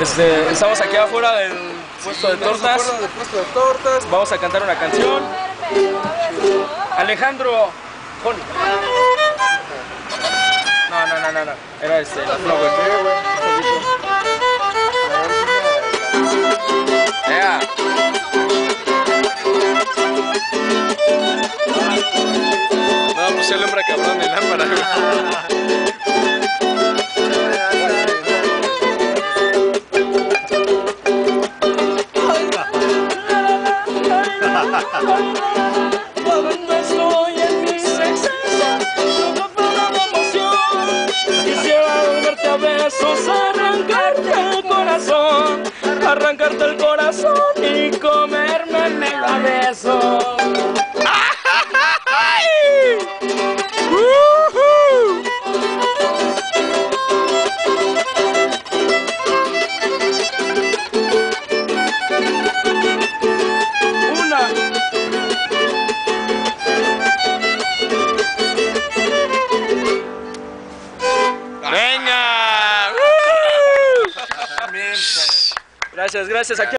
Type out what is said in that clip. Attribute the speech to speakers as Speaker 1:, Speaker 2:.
Speaker 1: Este, estamos aquí afuera del puesto de tortas. Vamos a cantar una canción. Alejandro. Joni. No, no, no, no, no. Era este, la Flower. Yeah. No, pues el hombre cabrón de lámpara. güey.
Speaker 2: Cuando estoy en mis excesos, no puedo de emoción. Quisiera volverte a besos, arrancarte el corazón, arrancarte el corazón
Speaker 1: Gracias, gracias. Aquí